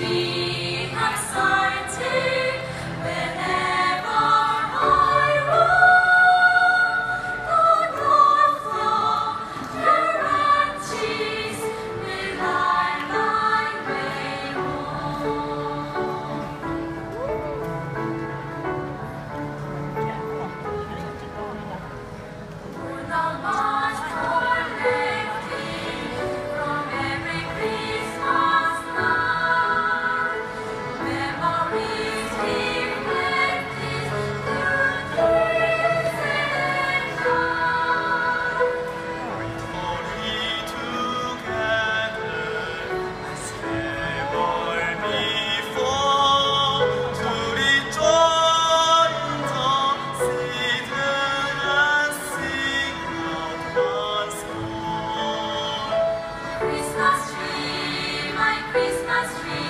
see. Christmas tree.